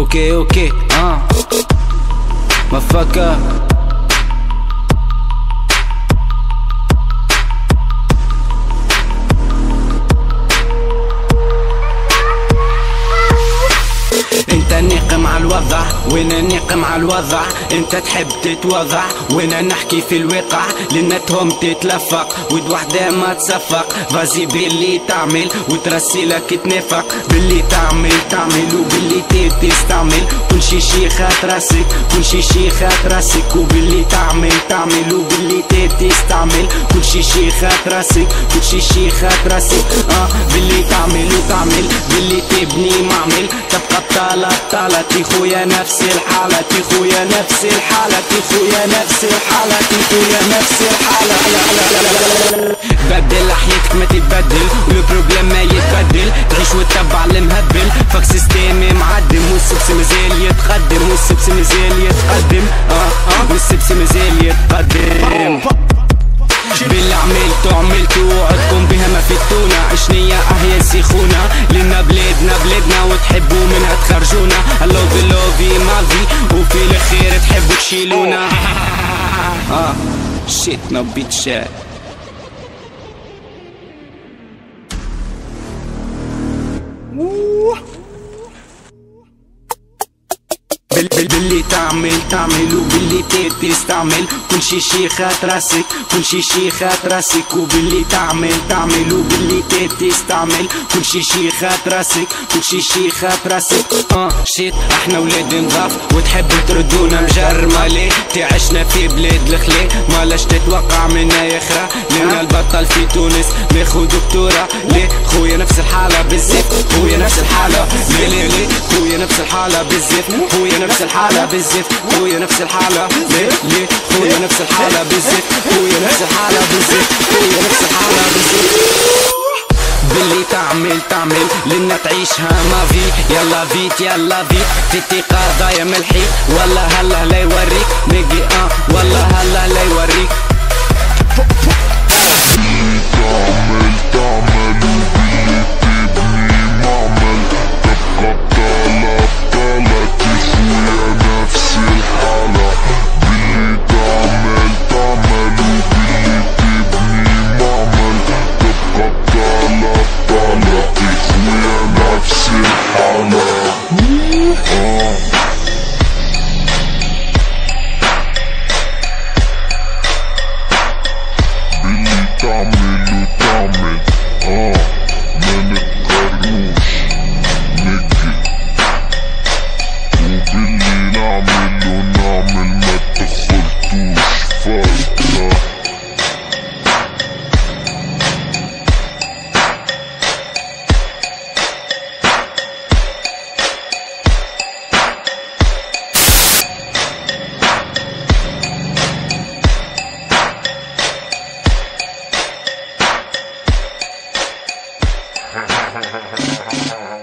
Okay, okay, uh. Motherfucker. الوضع وأنا نقم على الوضع؟ أنت تحب تتوضع وأنا نحكي في الواقع لأنتهم تتلفق ود وحدة ما تصفق. فازي باللي تعمل وترسي لك تنافق باللي تعمل تعمل وباللي تستعمل كل شي شي خات راسك كل شي شي خات راسك. وباللي تعمل تعمل. وباللي تستعمل كل شي شي خات راسك كل شي شي خات راسك. آه باللي تعمل وتعمل. باللي تبني معمل. تبقى طالت طالت خويا نفس الحالة. خويا نفس الحالة. خويا نفس الحالة. خويا نفس الحالة. بدل حياتك ما تتبدل والبروبليم ما يتبدل. تعيش وتتبع المهبل. فاك سيستيمي معدم والسبس مازال يتقدم والسبس مازال يتقدم. آه آه. والسبس مازال يتقدم. باللي عملتو عملتو وعدكم بها ما فتونا عشنية اهيا سيخونا. لنا بلادنا بلادنا وتحبوا منها تخرجونا. هلو بلوفي مافي وفي الأخير تحبوا تشيلونا. آه. شيت نو بيت شات تعمل تعمل وباللي تستعمل. كل شي شي خات راسك كل شي شي خات راسك. وباللي تعمل تعمل وباللي تستعمل. كل شي شي خات راسك كل شي شي خات راسك. آه شيت إحنا ولاد نضاف. وتحبوا تردونا مجرمة ليه؟ تعشنا في بلاد الخلي ما لاش تتوقع منا يخرى. لنا البطل في تونس. ناخو دكتورة؟ ليه؟ خويا نفس الحالة بالزيت. خويا نفس الحالة ليه ليه ليه؟ خويا نفس الحالة بالزيت. خويا نفس الحالة بالزيت. خويا نفس الحالة ليه ليه؟ خويا نفس الحالة بالزيت. خويا نفس الحالة بالزيت. لنا تعيشها ما في. يلا فيت يلا فيت تيتي قاضايا ملحي والله هلا لا يوريك. ميجي آه. والله هلا لا يوريك. you are. 哈哈哈哈哈哈哈哈哈